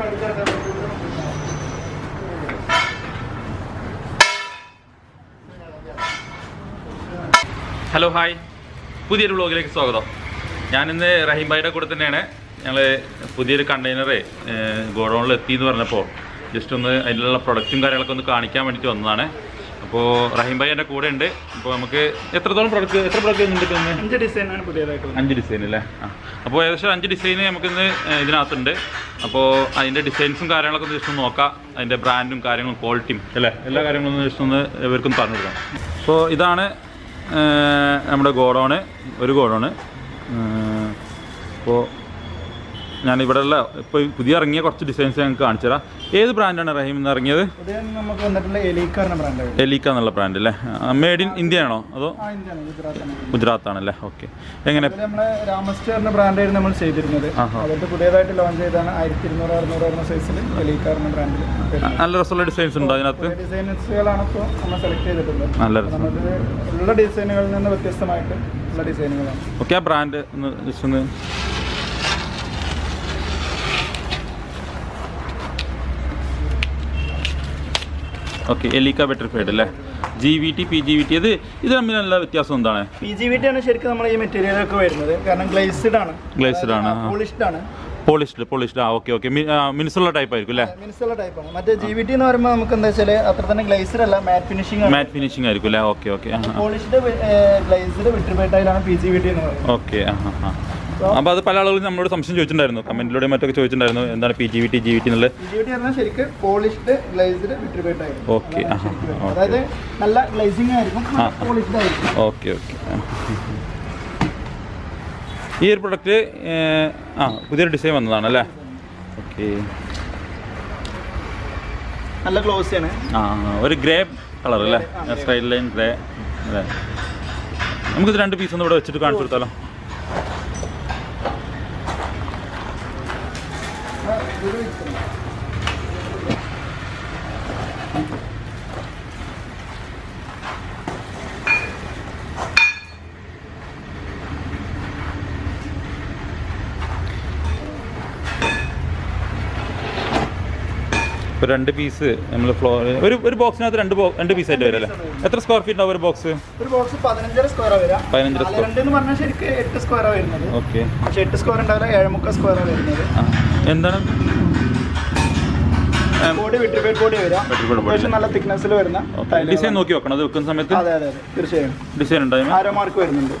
Hello hi പുതിയൊരു വ്ളോഗിലേക്ക് സ്വാഗതം. ഞാനിന്ന് റഹീം ഭായിയുടെ കൂടെ തന്നെയാണ്. ഞങ്ങൾ പുതിയൊരു കണ്ടെയ്നറ് ഗോഡൗണിൽ എത്തി എന്ന് പറഞ്ഞപ്പോൾ ജസ്റ്റ് ഒന്ന് അതിലുള്ള പ്രൊഡക്റ്റും കാര്യങ്ങളൊക്കെ ഒന്ന് കാണിക്കാൻ വേണ്ടിയിട്ട് വന്നതാണ്. അപ്പോൾ റഹീം ഭായി എന്റെ കൂടെ ഉണ്ട്. അപ്പോൾ നമുക്ക് എത്രത്തോളം പ്രൊഡക്റ്റ് എത്ര പ്രൊഡക്റ്റ് ഇന്ന്? അഞ്ച് ഡിസൈനാണ് പുതിയതായിട്ടുള്ളത്. അഞ്ച് ഡിസൈൻ അല്ലേ? ആ. അപ്പോൾ ഏകദേശം അഞ്ച് ഡിസൈൻ നമുക്കിന്ന് ഇന്ന് ഇതിനകത്തുണ്ട്. അപ്പോ അതിന്റെ ഡിസൈൻസും കാര്യങ്ങളൊക്കെ ഒന്ന് ജസ്റ്റ് ഒന്ന് നോക്കാം. അതിന്റെ ബ്രാൻഡും കാര്യങ്ങളും ക്വാളിറ്റിയും അല്ലേ? എല്ലാ കാര്യങ്ങളും ഒന്ന് ജസ്റ്റ് ഒന്ന് ഇവർക്കും പറഞ്ഞു കൊടുക്കാം. അപ്പോൾ ഇതാണ് നമ്മുടെ ഗോഡൗണ്. ഒരു ഗോഡൗണ്. അപ്പോൾ ഞാനിവിടെ ഉള്ള ഇപ്പോൾ പുതിയ ഇറങ്ങിയ കുറച്ച് ഡിസൈൻസ് ഞങ്ങൾക്ക് കാണിച്ചു തരാം ഏത് ബ്രാൻഡാണ് റഹീം എന്ന് ഇറങ്ങിയത്? നമുക്ക് വന്നിട്ടുള്ള എലീക്ക എന്നുള്ള ബ്രാൻഡ് അല്ലേ മേഡ് ഇൻ ഇന്ത്യ ആണോ? അതോ ഗുജറാത്ത് ആണല്ലേ ഓക്കെ എങ്ങനെ? രാമസ്റ്ററിന്റെ ബ്രാൻഡായിരുന്നു നമ്മൾ ചെയ്തിരുന്നത്. പുതിയതായിട്ട് ലോഞ്ച് ചെയ്താണ് ആയിരത്തി ഇരുന്നൂറ് അറുന്നൂറ് എന്ന സൈസിൽ എലീക്കാറിന്റെ ബ്രാൻഡിൽ നല്ല രസമുള്ള ഡിസൈൻസ് ഉണ്ടോ അതിനകത്ത്? ഡിസൈൻസുകളാണ് ഇപ്പോൾ നമ്മൾ സെലക്ട് ചെയ്തിട്ടുള്ളത്. നല്ല രസം. ഉള്ള ഡിസൈനുകളിൽ നിന്ന് വ്യത്യസ്തമായിട്ട് ഉള്ള ഡിസൈനുകളാണ് ഓക്കെ ആ ബ്രാൻഡ് ഒന്ന് ജസ്റ്റ് ഒന്ന് ഓക്കെ എലിക്ക ബെറ്റർഫൈഡ് അല്ലേ G V T P G V T ഇത് ഇത് തമ്മിൽ നല്ല വ്യത്യാസം എന്താണ്? പി ജി വി ടി ആണ് ശരിക്കും നമ്മൾ ഈ മെറ്റീരിയൽ ഒക്കെ വരുന്നത്. കാരണം ഗ്ലേസ്ഡ് ആണ്. ഗ്ലേസ്ഡ് ആണ്, പോളിഷ്ഡ് ആണ്. പോളിഷ്ഡ് പോളിഷ്ഡ് ആ ഓക്കെ ഓക്കെ. മിനുസുള്ള ടൈപ്പ് ആയിരിക്കും അല്ലേ? മിനിസുള്ള ആണ്. മറ്റേ ജി വി ടി എന്ന് പറയുമ്പോൾ നമുക്ക് എന്താ വെച്ചാൽ അത്ര തന്നെ ഗ്ലേസ്ഡ് അല്ല മാറ്റ് ഫിനിഷിംഗ് ആണ്. മാറ്റ് ഫിനിഷിംഗ് ആയിരിക്കും അല്ലേ? Okay okay. പോളിഷ്ഡ് ഗ്ലേസ്ഡ് വിട്രിബേറ്റൈലാണ് പി ജി വി ടി എന്ന് പറയുന്നത്. ഓക്കെ ആ ആ. അപ്പോൾ അത് പല ആളുകളും നമ്മളോട് സംശയം ചോദിച്ചിട്ടുണ്ടായിരുന്നു. കമന്റിലൂടെ മറ്റൊക്കെ ചോദിച്ചിട്ടുണ്ടായിരുന്നു. എന്താണ് P G V T G V T എന്നുള്ളത് ശരിക്കും പോളിഷ്ഡ് ഗ്ലേസ്ഡ് ഓക്കെ അതായത് നല്ല ഗ്ലേസിംഗ് ആയിരിക്കും പോളിഷ്ഡ് ആയിരിക്കും ഓക്കെ ഓക്കെ ഈ ഒരു പ്രൊഡക്റ്റ് ആ പുതിയൊരു ഡിസൈൻ വന്നതാണ് അല്ലേ? ഓക്കെ നല്ല ഗ്ലോസി ആണ്. ആ ആ, ഒരു ഗ്രേ കളർ അല്ലേ? Straight line grey. അല്ലേ? നമുക്കിത് രണ്ട് പീസ് ഒന്ന് ഇവിടെ വെച്ചിട്ട് കാണിച്ചു കൊടുത്താലോ? ഇപ്പോൾ രണ്ട് പീസ് നമ്മൾ ഫ്ലോർ ഒരു ഒരു ബോക്സിനകത്ത് രണ്ട് രണ്ട് പീസ് ആയിട്ട് വരും അല്ലേ എത്ര സ്ക്വയർ ഫീറ്റ് ഉണ്ടാവും ഒരു ബോക്സ് ഒരു ബോക്സ് പതിനഞ്ചര സ്ക്വയർ വരാം പതിനഞ്ചര എട്ട് സ്ക്വയർ വരുന്നത്. ഓക്കെ പക്ഷെ എട്ട് സ്ക്വയർ ഉണ്ടാവില്ല സ്ക്വയർ വരുന്നത്. എന്താണ്? നല്ല തിക്നെസ്സിൽ വരുന്ന ഡിസൈൻ നോക്കി വെക്കണം? അത് വെക്കുന്ന സമയത്ത്? അതെ അതെ തീർച്ചയായും. ഡിസൈൻ ഉണ്ടായിരുന്നു ആരോ മാർക്ക് വരുന്നുണ്ട്.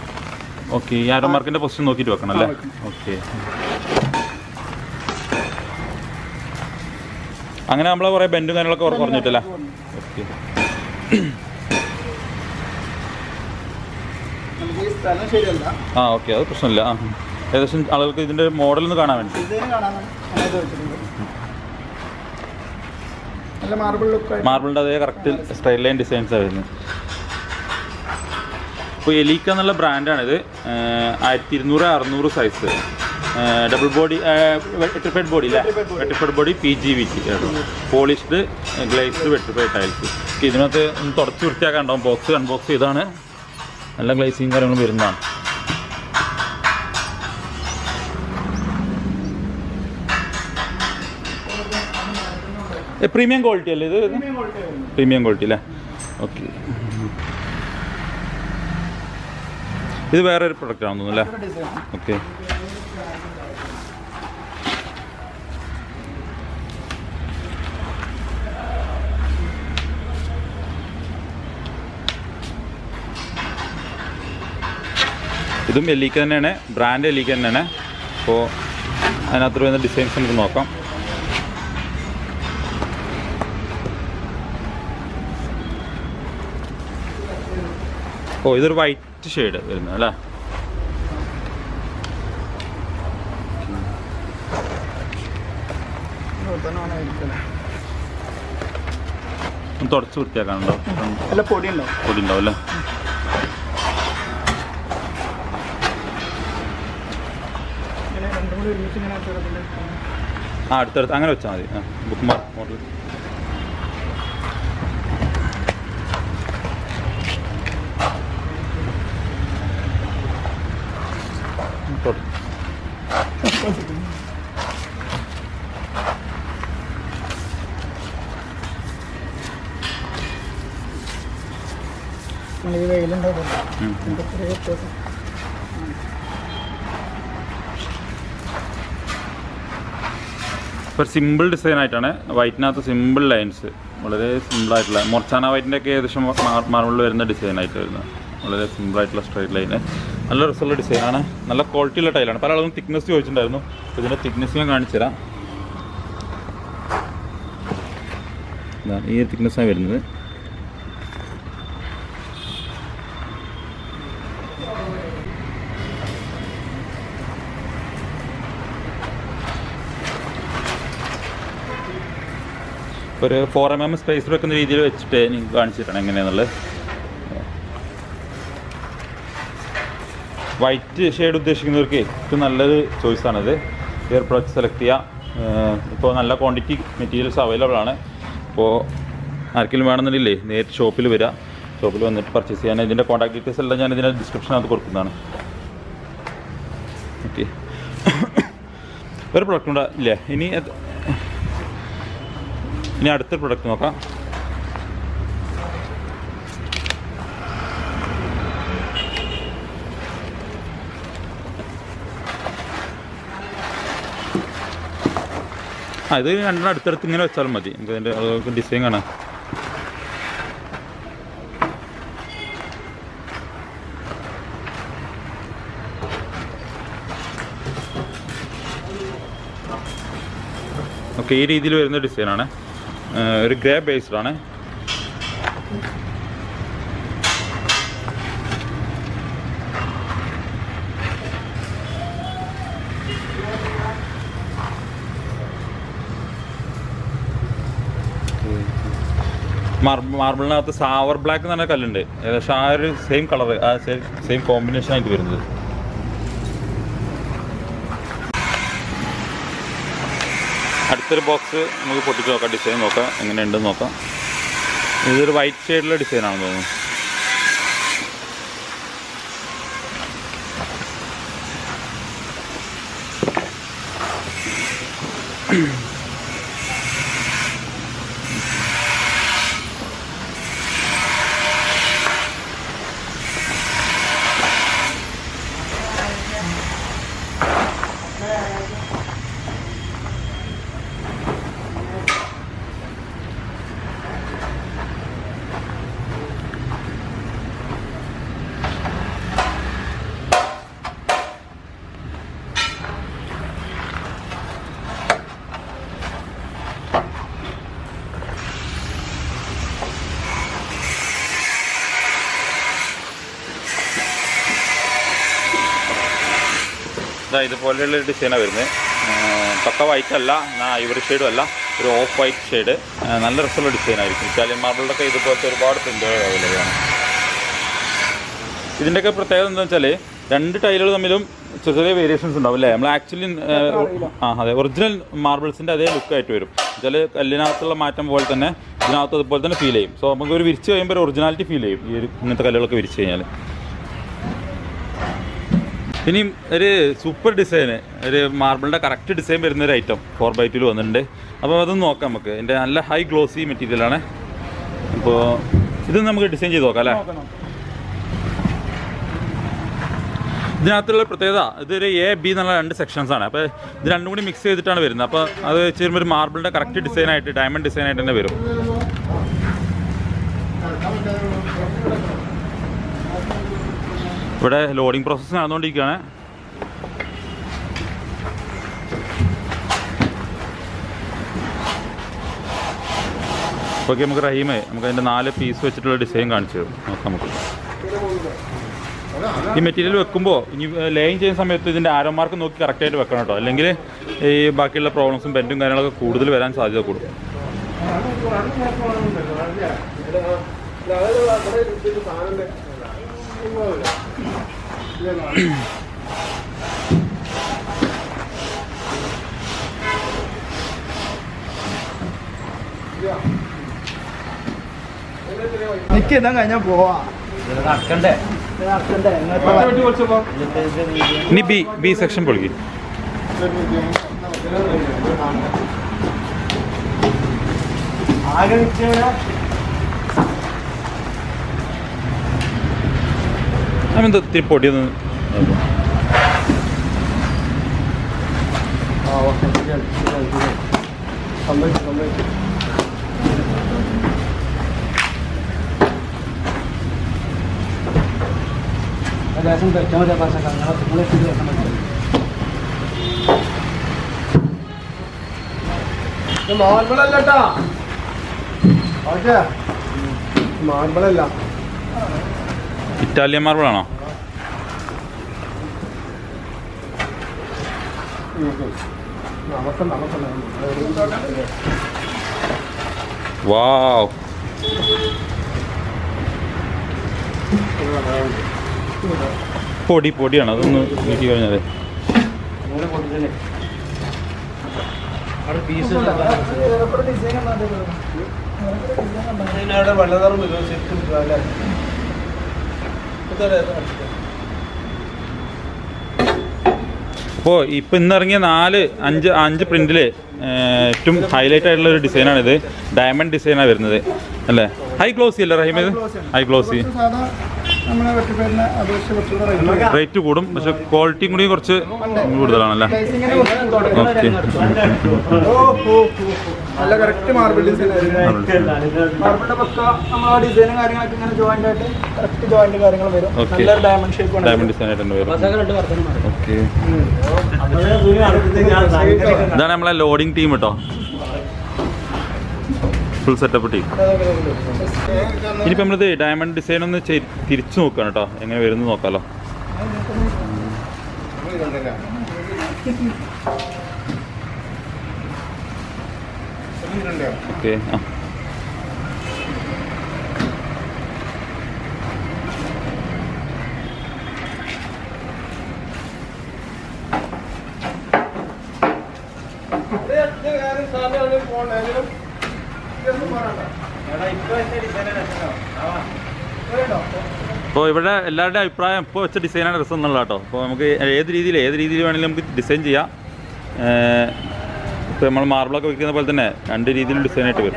ഓക്കെ ഈ ആരോ മാർക്കിന്റെ പൊസിഷൻ നോക്കിയിട്ട് വെക്കണം അല്ലേ? ഓക്കെ അങ്ങനെ നമ്മളെ കുറെ ബെൻഡും കാര്യങ്ങളൊക്കെ കുറഞ്ഞിട്ടില്ല ഓക്കെ ആ ഓക്കെ അത് പ്രശ്നമില്ല. ആ ഏകദേശം ആളുകൾക്ക് ഇതിന്റെ മോഡൽ ഒന്ന് കാണാൻ വേണ്ടി. മാർബിളിന്റെ മാർബിളിന്റെ അതേ കറക്റ്റ് സ്ട്രൈറ്റ് ലൈൻ ഡിസൈൻസ് ആയിരുന്നു ഇപ്പോൾ എലീക്ക എന്നുള്ള ബ്രാൻഡാണിത് ആയിരത്തി ഇരുന്നൂറ് അറുന്നൂറ് size double body vitrified body അല്ലേ vitrified body P G V T polished glazed vitrified tiles ഇതിനകത്ത് ഒന്ന് തുടച്ച് വൃത്തിയാക്കാൻ ഉണ്ടാവും. ബോക്സ് അൺബോക്സ് ചെയ്താണ്. നല്ല ഗ്ലേസിങ് കാര്യങ്ങളും വരുന്നതാണ്. പ്രീമിയം ക്വാളിറ്റി അല്ലേ ഇത് പ്രീമിയം ക്വാളിറ്റി അല്ലേ ഓക്കെ. ഇത് വേറെ ഒരു പ്രൊഡക്റ്റ് ആണെന്ന് തോന്നുന്നു അല്ലേ ഓക്കെ. ഇതും എല്ലിക്ക തന്നെയാണ്. ബ്രാൻഡ് എല്ലിക്ക തന്നെയാണ്. അപ്പോൾ അതിനകത്ത് വരുന്ന ഡിസൈൻസ് നമുക്ക് നോക്കാം. ഓ ഇതൊരു വൈറ്റ് ഷെയ്ഡ് വരുന്നത് അല്ലേ? തുടച്ച് വൃത്തിയാക്കാനുണ്ടോ? നല്ല പൊടി ഉണ്ടാവും പൊടി ഉണ്ടാവും അല്ലേ? ആ അടുത്തടുത്ത് അങ്ങനെ വെച്ചാൽ മതി. ബുക്ക് മാർക്ക് മോഡൽ ഈ വെയിലുണ്ടാവും. ഇപ്പോൾ സിമ്പിൾ ഡിസൈൻ ആയിട്ടാണ് വൈറ്റിനകത്ത് സിമ്പിൾ ലൈൻസ് വളരെ സിമ്പിൾ ആയിട്ടുള്ള മൊർച്ചാന വൈറ്റിന്റെ ഒക്കെ ഏകദേശം മാർബിളിൽ വരുന്ന ഡിസൈൻ ആയിട്ട് വരുന്നത്. വളരെ സിമ്പിൾ ആയിട്ടുള്ള സ്ട്രൈറ്റ് ലൈന് നല്ല രസമുള്ള ആണ്. നല്ല ക്വാളിറ്റിയുള്ള ടൈലാണ് പല ആളുകളും തിക്നെസ് ചോദിച്ചിട്ടുണ്ടായിരുന്നു. അപ്പോൾ ഇതിന്റെ തിക്നെസ് ഞാൻ കാണിച്ചു തരാം. ഈ തിക്നെസ്സാണ് വരുന്നത്. ഒരു ഫോർ എം എം സ്പേസ് വെക്കുന്ന രീതിയിൽ വെച്ചിട്ട് എനിക്ക് കാണിച്ചിട്ടാണ് എങ്ങനെയാണെന്നുള്ളത് വൈറ്റ് ഷെയ്ഡ് ഉദ്ദേശിക്കുന്നവർക്ക് ഏറ്റവും നല്ലൊരു ചോയ്സാണിത് ഇയർ പ്രോഡക്റ്റ് സെലക്ട് ചെയ്യുക ഇപ്പോൾ നല്ല ക്വാണ്ടിറ്റി മെറ്റീരിയൽസ് അവൈലബിൾ ആണ്. അപ്പോൾ ആർക്കെങ്കിലും വേണമെന്നുണ്ടെങ്കിലേ നേരിട്ട് ഷോപ്പിൽ വരിക ഷോപ്പിൽ വന്നിട്ട് പർച്ചേസ് ചെയ്യാൻ. ഇതിന്റെ കോൺടാക്ട് ഡീറ്റെയിൽസ് എല്ലാം ഞാൻ ഇതിന്റെ ഡിസ്ക്രിപ്ഷനകത്ത് കൊടുക്കുന്നതാണ്. ഓക്കെ ഒരു പ്രൊഡക്റ്റ് ഉണ്ട് ഇനി ഇനി അടുത്ത പ്രൊഡക്റ്റ് നോക്കാം. ആ ഇത് രണ്ടെണ്ണം അടുത്തടുത്ത് ഇങ്ങനെ വെച്ചാലും മതി. നമുക്ക് അതിന്റെ ഡിസൈൻ കാണാം ഓക്കെ ഈ രീതിയിൽ വരുന്ന ഡിസൈനാണ് ഒരു ഗ്രേ ബേസ്ഡ് ആണ്. മാർബിളിനകത്ത് സാവർ ബ്ലാക്ക് എന്ന് പറഞ്ഞ കല്ലുണ്ട്. ഏകദേശം ആ ഒരു സെയിം കളർ ആ സെയിം കോമ്പിനേഷൻ ആയിട്ട് വരുന്നത്. അടുത്തൊരു ബോക്സ് നമുക്ക് പൊട്ടിച്ച് നോക്കാം ഡിസൈൻ നോക്കാം എങ്ങനെയുണ്ടെന്ന് നോക്കാം. ഇതൊരു വൈറ്റ് ഷെയ്ഡിലെ ഡിസൈനാണെന്ന് തോന്നുന്നു. ഇതാ ഇതുപോലെയുള്ള ഡിസൈനാണ് വരുന്നത്. പക്ക വൈറ്റ് അല്ല ഐവറി ഷെയ്ഡും അല്ല ഒരു ഓഫ് വൈറ്റ് ഷെയ്ഡ് നല്ല രസമുള്ള ഡിസൈൻ ആയിരിക്കും. ഇറ്റാലിയൻ മാർബിളിലൊക്കെ ഇതുപോലത്തെ ഒരുപാട് പ്രിന്റുകൾ അവൈലബിൾ ആണ്. ഇതിന്റെയൊക്കെ പ്രത്യേകത എന്താണെന്ന് വെച്ചാൽ രണ്ട് ടൈലുകൾ തമ്മിലും ചെറിയ ചെറിയ വേരിയേഷൻസ് ഉണ്ടാവും അല്ലേ? നമ്മൾ ആക്ച്വലി ആ അതെ. ഒറിജിനൽ മാർബിൾസിന്റെ അതേ ലുക്ക് ആയിട്ട് വരും. വെച്ചാൽ കല്ലിനകത്തുള്ള മാറ്റം പോലെ തന്നെ ഇതിനകത്ത് അതുപോലെ തന്നെ ഫീൽ ചെയ്യും. സോ നമുക്ക് ഒരു വിരിച്ച് കഴിയുമ്പോൾ ഒരു ഒറിജിനാലിറ്റി ഫീൽ ചെയ്യും ഈ ഇങ്ങനത്തെ കല്ലുകളൊക്കെ വിരിച്ച് കഴിഞ്ഞാൽ ഇനിയും ഒരു സൂപ്പർ ഡിസൈന് ഒരു മാർബിളിന്റെ കറക്റ്റ് ഡിസൈൻ വരുന്ന ഒരു ഐറ്റം ഫോർ ബൈ ടൂൽ വന്നിട്ടുണ്ട്. അപ്പോൾ അതൊന്ന് നോക്കാം നമുക്ക്. എന്റെ നല്ല ഹൈ ഗ്ലോസി മെറ്റീരിയലാണ് അപ്പോൾ ഇത് നമുക്ക് ഡിസൈൻ ചെയ്ത് നോക്കാം അല്ലേ? ഇതിനകത്തുള്ള പ്രത്യേകത ഇതൊരു എ ബി എന്നുള്ള രണ്ട് സെക്ഷൻസ് ആണ്. അപ്പോൾ ഇത് രണ്ടും കൂടി മിക്സ് ചെയ്തിട്ടാണ് വരുന്നത്. അപ്പോൾ അത് ചെയ്യുമ്പോൾ ഒരു മാർബിളിന്റെ കറക്റ്റ് ഡിസൈനായിട്ട് ഡയമണ്ട് ഡിസൈനായിട്ട് തന്നെ വരും. ഇവിടെ ലോഡിംഗ് പ്രോസസ്സ് നടന്നുകൊണ്ടിരിക്കുകയാണ്. ഓക്കെ നമുക്ക് റഹീമേ നമുക്ക് അതിന്റെ നാല് പീസ് വെച്ചിട്ടുള്ള ഡിസൈൻ കാണിച്ചു തരും. നമുക്ക്. ഈ മെറ്റീരിയൽ വെക്കുമ്പോൾ ഇനി ലൈൻ ചെയ്യുന്ന സമയത്ത് ഇതിന്റെ ആരോ മാർക്ക് നോക്കി കറക്റ്റായിട്ട് വെക്കണം കേട്ടോ. അല്ലെങ്കിൽ ഈ ബാക്കിയുള്ള പ്രോബ്ലംസും ബെന്റും കാര്യങ്ങളൊക്കെ കൂടുതൽ വരാൻ സാധ്യത കൂടും. നിക്ക് ഇതാ കഴിഞ്ഞാ പോവാ. നടക്കണ്ടേ? ഇനി ബി ബി സെക്ഷൻ പൊളിക്കും. ആകെ ഇത്തിരി പൊടിയൊന്ന് നോക്കും. ആ ഓക്കെ ശരിയാണ് ശരിയാണ് ശരിയാണ് സമ്മതിച്ചു സമ്മതിച്ചു ലേശം തെറ്റാൻ മതി പക്ഷേ ഞങ്ങളെ നിങ്ങളെ ശരിയാക്കാൻ ഇത് മാർബിളല്ലട്ടാ ഓക്കെ മാർബിളല്ല ഇറ്റാലിയൻ മാർബിളാണോ? വാവ്. പൊടി പൊടിയാണ്. അതൊന്ന് നീക്കി കൊണ്ടുതന്നെ അവിടെ അപ്പോൾ ഇപ്പം ഇന്നിറങ്ങിയ നാല് അഞ്ച് അഞ്ച് പ്രിന്റിൽ ഏറ്റവും ഹൈലൈറ്റ് ആയിട്ടുള്ള ഒരു ഡിസൈനാണിത് ഡയമണ്ട് ഡിസൈനാണ് വരുന്നത്. അല്ലേ? ഹൈ ഗ്ലോസി അല്ലേ റഹീം ഇത്? ഹൈ ഗ്ലോസി റേറ്റ് കൂടും പക്ഷെ ക്വാളിറ്റിയും കൂടി കുറച്ച് കൂടുതലാണല്ലേ ഓക്കെ. നല്ല കറക്റ്റ് മാർബിൾ ഡിസൈൻ മാർബിളിന്റെ പക്ക നമ്മൾ ആ ഡിസൈനും കാര്യങ്ങളൊക്കെ ഇങ്ങനെ ജോയിന്റ് ആയിട്ട് കറക്റ്റ് ജോയിന്റ് കാര്യങ്ങൾ വരും. നല്ല നല്ലൊരു ഡയമണ്ട് ഷേപ്പ് ഡയമണ്ട് ഡിസൈൻ ആയിട്ട് വരും ഓക്കെ ഇതാണ് നമ്മളെ ലോഡിംഗ് ടീം കേട്ടോ ഫുൾ സെറ്റപ്പ് ടീം ഇനിയിപ്പോൾ നമ്മളിത് ഡയമണ്ട് ഡിസൈൻ ഒന്ന് തിരിച്ചു നോക്കുകയാണ് കേട്ടോ എങ്ങനെ വരുന്നു നോക്കാലോ. ഓക്കെ ആ. അപ്പോൾ ഇവിടെ എല്ലാവരുടെയും അഭിപ്രായം ഇപ്പോൾ വെച്ച ഡിസൈനാണ് രസം എന്നുള്ള കേട്ടോ അപ്പോൾ നമുക്ക് ഏത് രീതിയിൽ ഏത് രീതിയിൽ വേണമെങ്കിലും നമുക്ക് ഡിസൈൻ ചെയ്യാം. ഇപ്പോൾ നമ്മൾ മാർബിളൊക്കെ വെക്കുന്ന പോലെ തന്നെ രണ്ട് രീതിയിൽ ഡിസൈൻ ആയിട്ട് വരും.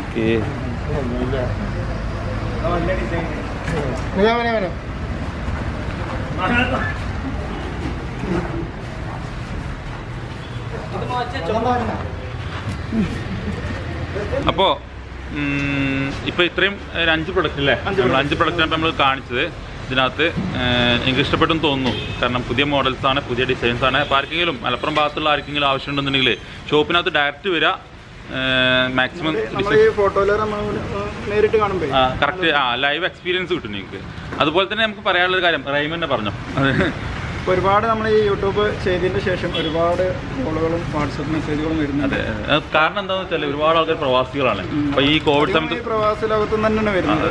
ഓക്കെ. അപ്പോ ഇപ്പോൾ ഇത്രയും അഞ്ച് പ്രൊഡക്റ്റ് അല്ലേ നമ്മൾ അഞ്ച് പ്രൊഡക്റ്റാണ് നമ്മൾ കാണിച്ചത്. ഇതിനകത്ത് എനിക്ക് ഇഷ്ടപ്പെട്ടെന്ന് തോന്നുന്നു. കാരണം പുതിയ മോഡൽസാണ് ആണ് പുതിയ ഡിസൈൻസാണ്. ആണ് അപ്പോൾ ആർക്കെങ്കിലും മലപ്പുറം ഭാഗത്തുള്ള ആർക്കെങ്കിലും ആവശ്യമുണ്ടെന്നുണ്ടെങ്കിൽ ഷോപ്പിനകത്ത് ഡയറക്റ്റ് വരിക മാക്സിമം കറക്റ്റ് ആ ലൈവ് എക്സ്പീരിയൻസ് കിട്ടും നിങ്ങൾക്ക് അതുപോലെ തന്നെ നമുക്ക് പറയാനുള്ളൊരു കാര്യം റൈമന്നെ പറഞ്ഞു? ഒരുപാട് നമ്മൾ ഈ യൂട്യൂബ് ചെയ്തതിന്റെ ശേഷം ഒരുപാട് കോളുകളും വാട്സപ്പ് മെസ്സേജുകളും വരുന്നുണ്ട്. കാരണം എന്താണെന്ന് വെച്ചാൽ ഒരുപാട് ആൾക്കാർ പ്രവാസികളാണ്. അപ്പോൾ ഈ കോവിഡ് സമയത്ത് പ്രവാസി ലോകത്ത് തന്നെയാണ് വരുന്നത്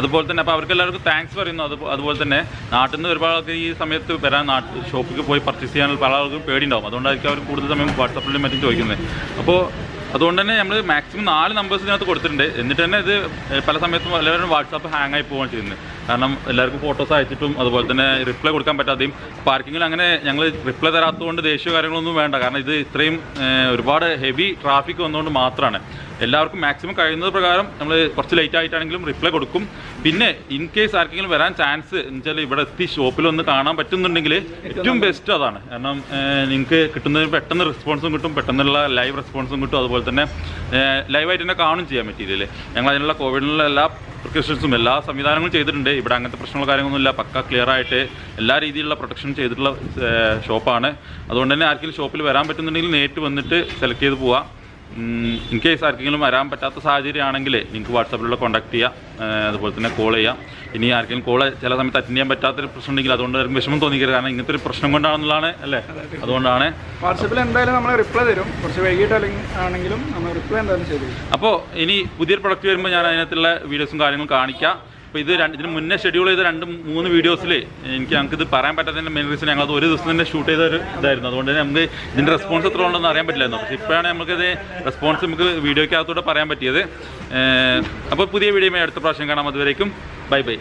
അതുപോലെ തന്നെ അപ്പൊ അവർക്ക് എല്ലാവർക്കും താങ്ക്സ് പറയുന്നു. അതുപോലെ തന്നെ നാട്ടിൽ നിന്ന് ഒരുപാട് ആൾക്കാർ ഈ സമയത്ത് വരാൻ ഷോപ്പിൽ പോയി പർച്ചേസ് ചെയ്യാനുള്ള പല ആൾക്കും പേടിയുണ്ടാവും. അതുകൊണ്ടായിരിക്കും അവർ കൂടുതൽ സമയം വാട്സപ്പിലും മറ്റും ചോദിക്കുന്നത്. അപ്പോൾ അതുകൊണ്ട് തന്നെ നമ്മൾ മാക്സിമം നാല് നമ്പേഴ്സ് ഇതിനകത്ത് കൊടുത്തിട്ടുണ്ട്. എന്നിട്ട് തന്നെ ഇത് പല സമയത്തും എല്ലാവരും വാട്സാപ്പ് ഹാങ് ആയി പോവുകയാണ് ചെയ്യുന്നത്. കാരണം എല്ലാവർക്കും ഫോട്ടോസ് അയച്ചിട്ടും അതുപോലെ തന്നെ റിപ്ലൈ കൊടുക്കാൻ പറ്റാതെയും പാർക്കിങ്ങിൽ അങ്ങനെ ഞങ്ങൾ റിപ്ലൈ തരാത്തതുകൊണ്ട് ദേഷ്യ കാര്യങ്ങളൊന്നും വേണ്ട. കാരണം ഇത് ഇത്രയും ഒരുപാട് ഹെവി ട്രാഫിക് വന്നുകൊണ്ട് മാത്രമാണ് എല്ലാവർക്കും മാക്സിമം കഴിയുന്നത് പ്രകാരം നമ്മൾ കുറച്ച് ലേറ്റ് ആയിട്ടാണെങ്കിലും റിപ്ലൈ കൊടുക്കും. പിന്നെ ഇൻ കേസ് ആർക്കെങ്കിലും വരാൻ ചാൻസ് വെച്ചാൽ ഇവിടെ എത്തി ഷോപ്പിൽ ഒന്ന് കാണാൻ പറ്റുന്നുണ്ടെങ്കിൽ ഏറ്റവും ബെസ്റ്റ് അതാണ്. കാരണം നിങ്ങൾക്ക് കിട്ടുന്നതിന് പെട്ടെന്ന് റെസ്പോൺസും കിട്ടും പെട്ടെന്നുള്ള ലൈവ് റെസ്പോൺസും കിട്ടും. അതുപോലെ തന്നെ ലൈവായിട്ട് തന്നെ കാണും ചെയ്യാൻ മെറ്റീരിയൽ ഞങ്ങൾ അതിനുള്ള കോവിഡിനുള്ള എല്ലാ പ്രിക്കോഷൻസും എല്ലാ സംവിധാനങ്ങളും ചെയ്തിട്ടുണ്ട്. ഇവിടെ അങ്ങനത്തെ പ്രശ്നങ്ങളോ കാര്യങ്ങളൊന്നുമില്ല പക്ക ക്ലിയർ ആയിട്ട് എല്ലാ രീതിയിലുള്ള പ്രൊട്ടക്ഷൻ ചെയ്തിട്ടുള്ള ഷോപ്പാണ് അതുകൊണ്ട് തന്നെ ആർക്കെങ്കിലും ഷോപ്പിൽ വരാൻ പറ്റുന്നുണ്ടെങ്കിൽ നേരിട്ട് വന്നിട്ട് സെലക്ട് ചെയ്ത് പോവാം. ഇൻ കേസ് ആർക്കെങ്കിലും വരാൻ പറ്റാത്ത സാഹചര്യമാണെങ്കിൽ നിങ്ങൾക്ക് വാട്സാപ്പിലൂടെ കോൺടാക്ട് ചെയ്യാം. അതുപോലെ തന്നെ കോൾ ചെയ്യാം. ഇനി ആർക്കെങ്കിലും കോൾ ചില സമയത്ത് അറ്റൻഡ് ചെയ്യാൻ പറ്റാത്തൊരു പ്രശ്നം ഉണ്ടെങ്കിൽ അതുകൊണ്ട് വിഷമം തോന്നിക്കരുത്. കാരണം ഇങ്ങനത്തെ ഒരു പ്രശ്നം കൊണ്ടാണെന്നുള്ളതാണ് അല്ലേ? അതുകൊണ്ടാണ്. വാട്സപ്പിൽ എന്തായാലും നമ്മൾ റിപ്ലൈ തരും. കുറച്ച് വൈകിട്ട് ആണെങ്കിലും നമ്മൾ റിപ്ലൈ എന്തായാലും ചെയ്തു. അപ്പോൾ ഇനി പുതിയൊരു പ്രൊഡക്റ്റ് വരുമ്പോൾ ഞാൻ അതിനകത്തുള്ള വീഡിയോസും കാര്യങ്ങളും കാണിക്കാം. അപ്പോൾ ഇത് രണ്ട് ഇതിന് മുന്നേ ഷെഡ്യൂൾ ചെയ്ത രണ്ട് മൂന്ന് വീഡിയോസിൽ എനിക്ക് ഞങ്ങൾക്ക് ഇത് പറയാൻ പറ്റാത്തതിന്റെ മെയിൻ റീസൺ ഞങ്ങൾ അത് ഒരു ദിവസം തന്നെ ഷൂട്ട് ചെയ്ത ഒരു ഇതായിരുന്നു. അതുകൊണ്ട് തന്നെ നമുക്ക് ഇതിന്റെ റെസ്പോൺസ് എത്ര ഉണ്ടെന്ന് അറിയാൻ പറ്റില്ലായിരുന്നു. പക്ഷേ ഇപ്പോഴാണ് നമുക്കിത് റെസ്പോൺസ് നമുക്ക് വീഡിയോയ്ക്കകത്തൂടെ പറയാൻ പറ്റിയത്. അപ്പോൾ പുതിയ വീഡിയോ അടുത്ത പ്രാവശ്യം കാണാം. അതുവരേക്കും ബൈ ബൈ.